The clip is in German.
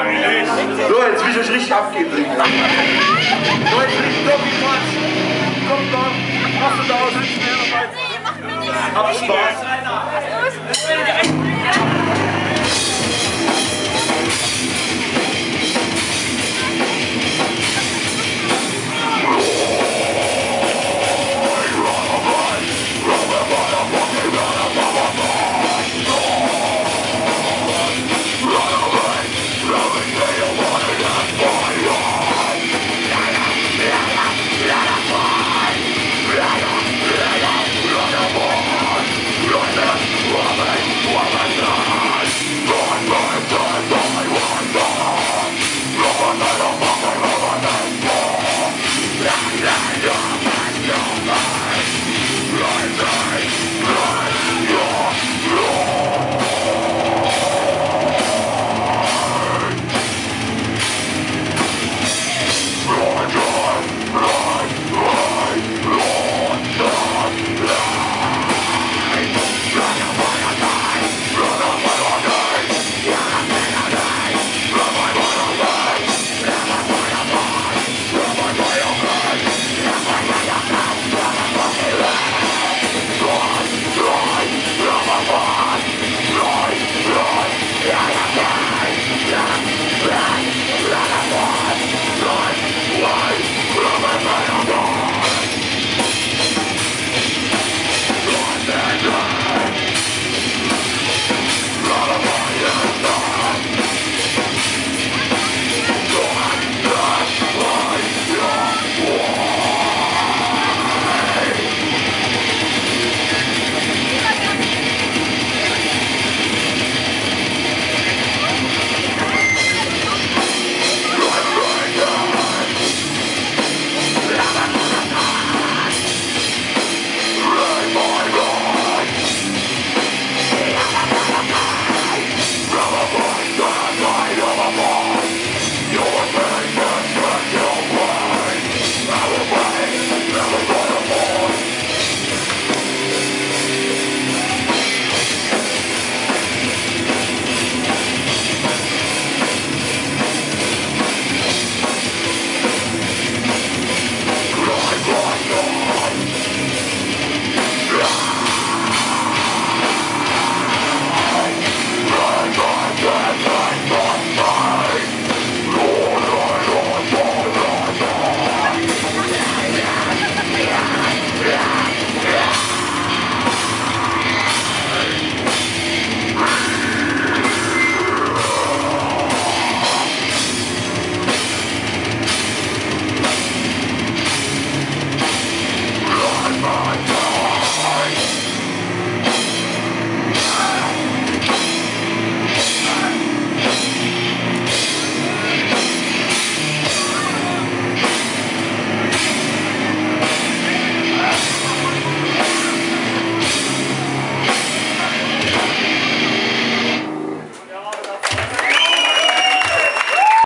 So, jetzt will ich euch richtig abgeben. So, jetzt will ich doch die Kommt doch, machst du da aus, ich schnell noch weiter. Hab Spaß.